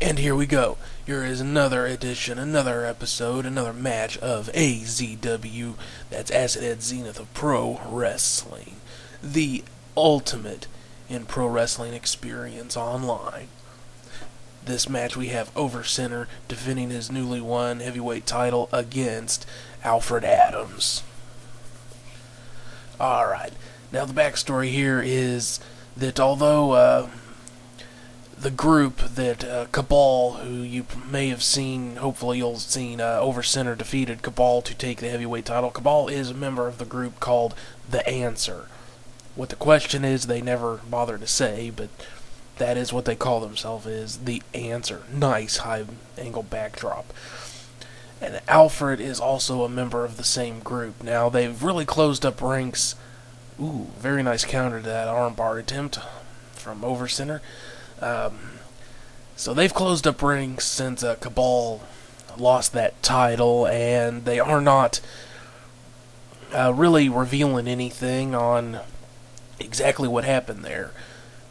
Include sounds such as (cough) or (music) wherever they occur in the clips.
And here we go. Here is another edition, another episode, another match of AZW. That's Acid Head Zenith of Pro Wrestling. The ultimate in pro wrestling experience online. This match we have Over Sinner defending his newly won heavyweight title against Alfred Adams. Alright, now the backstory here is that although uh, the group that uh, Cabal, who you may have seen, hopefully you'll have seen, uh, Over Sinner defeated Cabal to take the heavyweight title. Cabal is a member of the group called The Answer. What the question is, they never bother to say, but that is what they call themselves is the answer. Nice high angle backdrop. And Alfred is also a member of the same group. Now they've really closed up ranks. Ooh, very nice counter to that armbar attempt from Over Sinner. Um, so they've closed up ranks since uh, Cabal lost that title, and they are not uh, really revealing anything on exactly what happened there.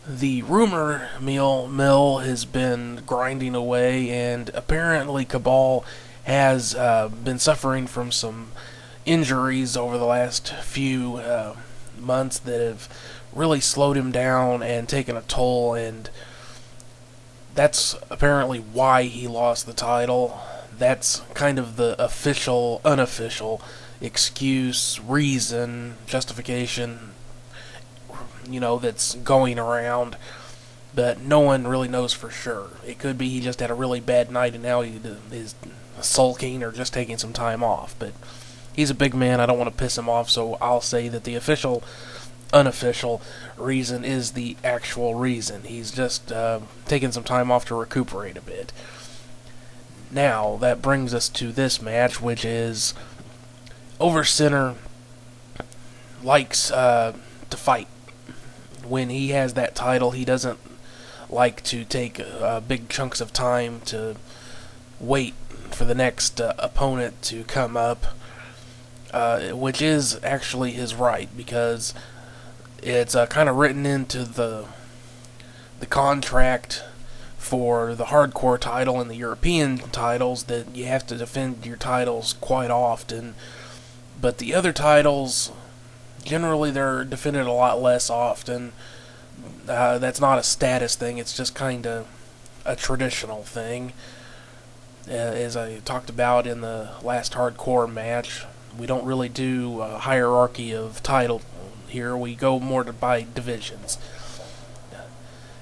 The rumor mill mill has been grinding away, and apparently Cabal has uh, been suffering from some injuries over the last few uh, months that have really slowed him down and taken a toll, and that's apparently why he lost the title. That's kind of the official, unofficial excuse, reason, justification you know, that's going around, but no one really knows for sure. It could be he just had a really bad night and now he is sulking or just taking some time off. But he's a big man. I don't want to piss him off, so I'll say that the official, unofficial reason is the actual reason. He's just uh, taking some time off to recuperate a bit. Now, that brings us to this match, which is Over Sinner likes uh, to fight when he has that title, he doesn't like to take uh, big chunks of time to wait for the next uh, opponent to come up, uh, which is actually his right because it's uh, kind of written into the the contract for the hardcore title and the European titles that you have to defend your titles quite often, but the other titles generally they're defended a lot less often. Uh, that's not a status thing, it's just kind of a traditional thing. Uh, as I talked about in the last hardcore match, we don't really do a hierarchy of title here, we go more to by divisions.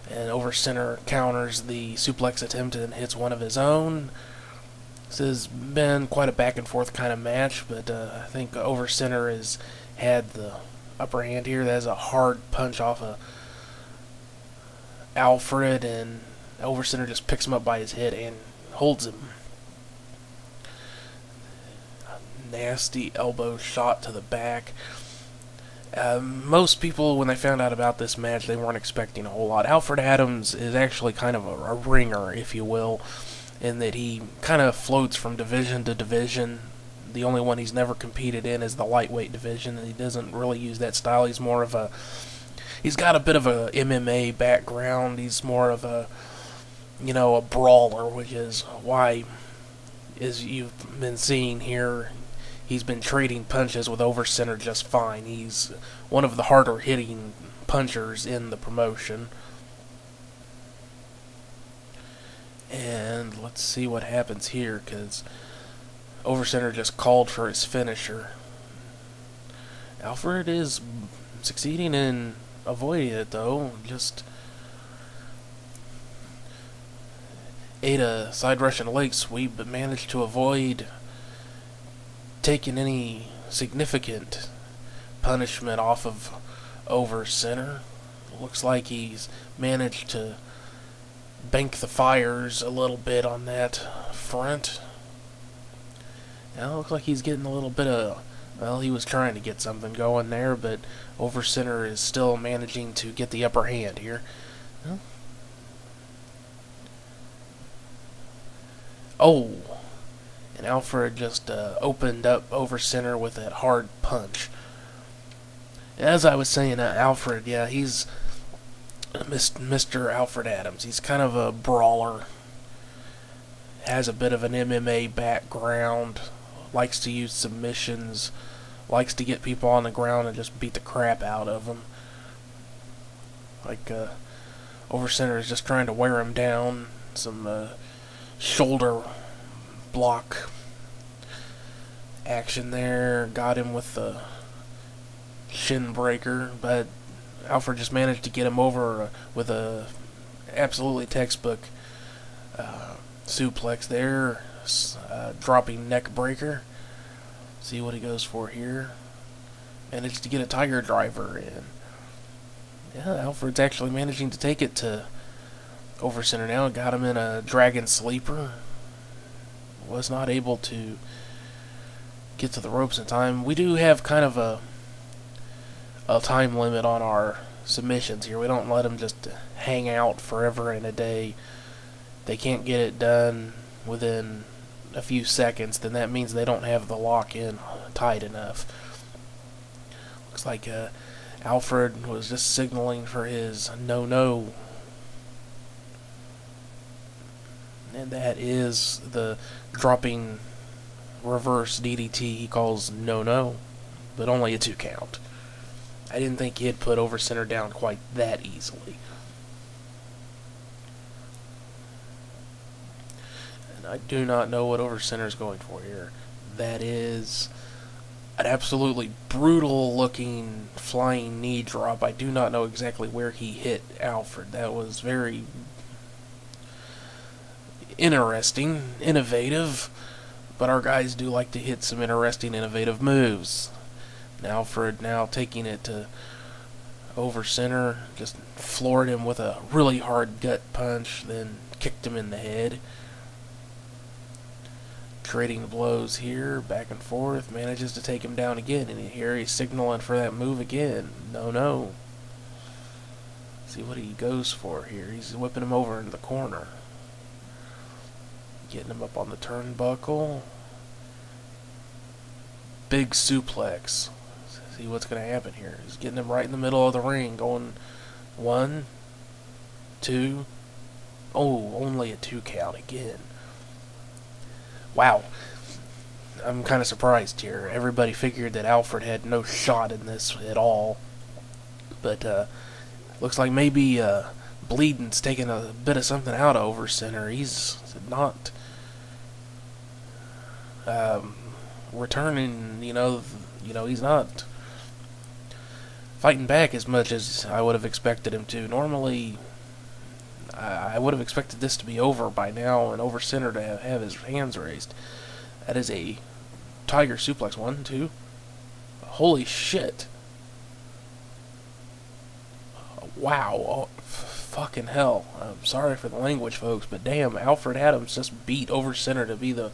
And Over Sinner counters the suplex attempt and hits one of his own. This has been quite a back and forth kind of match, but uh, I think Over Sinner is had the upper hand here. That is a hard punch off of Alfred, and Over Sinner just picks him up by his head and holds him. A nasty elbow shot to the back. Uh, most people, when they found out about this match, they weren't expecting a whole lot. Alfred Adams is actually kind of a, a ringer, if you will, in that he kind of floats from division to division the only one he's never competed in is the lightweight division, and he doesn't really use that style. He's more of a he's got a bit of a MMA background. He's more of a you know a brawler, which is why, as you've been seeing here, he's been trading punches with Over Sinner just fine. He's one of the harder hitting punchers in the promotion. And let's see what happens here, because Over Sinner just called for his finisher. Alfred is succeeding in avoiding it though. Just ate a side Russian leg sweep, but managed to avoid taking any significant punishment off of Over Sinner. Looks like he's managed to bank the fires a little bit on that front. Now it looks like he's getting a little bit of well, he was trying to get something going there, but Over Sinner is still managing to get the upper hand here. Oh, and Alfred just uh, opened up Over Sinner with that hard punch. As I was saying, uh, Alfred, yeah, he's Mr. Alfred Adams. He's kind of a brawler, has a bit of an MMA background, likes to use submissions, likes to get people on the ground and just beat the crap out of them. Like, uh, is just trying to wear him down. Some uh, shoulder block action there. Got him with the shin breaker, but Alfred just managed to get him over with a absolutely textbook uh, suplex there, uh, dropping neck breaker. See what he goes for here. Managed to get a tiger driver in. Yeah, Alfred's actually managing to take it to Over Sinner now. Got him in a dragon sleeper. Was not able to get to the ropes in time. We do have kind of a a time limit on our submissions here. We don't let them just hang out forever in a day. They can't get it done within a few seconds, then that means they don't have the lock in tight enough. Looks like uh, Alfred was just signaling for his no no. And that is the dropping reverse DDT he calls no no, but only a two count. I didn't think he'd put Over Sinner down quite that easily. And I do not know what Over Sinner is going for here. That is an absolutely brutal looking flying knee drop. I do not know exactly where he hit Alfred. That was very interesting, innovative, but our guys do like to hit some interesting, innovative moves. Alfred now taking it to Over Sinner, just floored him with a really hard gut punch, then kicked him in the head. Trading blows here, back and forth, manages to take him down again, and here he's signaling for that move again. No, no. See what he goes for here. He's whipping him over into the corner. Getting him up on the turnbuckle. Big suplex see what's going to happen here. He's getting him right in the middle of the ring, going one, two, oh, only a two count again. Wow. I'm kind of surprised here. Everybody figured that Alfred had no shot in this at all. But, uh, looks like maybe, uh, Bleeding's taking a bit of something out Over Sinner. He's not, um, returning, you know, you know, he's not fighting back as much as I would have expected him to. Normally, I, would have expected this to be over by now and Over Sinner to have, his hands raised. That is a tiger suplex. One, two. Holy shit. Wow. Oh, fucking hell. I'm sorry for the language, folks, but damn, Alfred Adams just beat Over Sinner to be the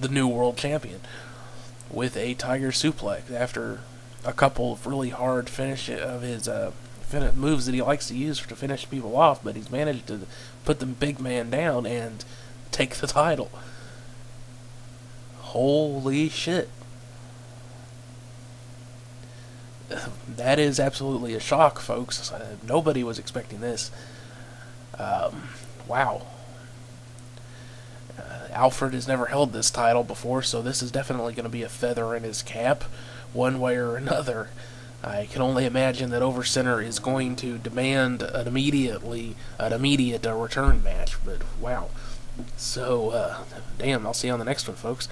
the new world champion with a tiger suplex after a couple of really hard finish of his uh, moves that he likes to use to finish people off, but he's managed to put the big man down and take the title. Holy shit. (sighs) That is absolutely a shock, folks. Uh, nobody was expecting this. Um, wow. Uh, Alfred has never held this title before, so this is definitely going to be a feather in his cap one way or another. I can only imagine that Over Sinner is going to demand an immediately an immediate uh, return match. But wow, so uh, damn, I'll see you on the next one, folks.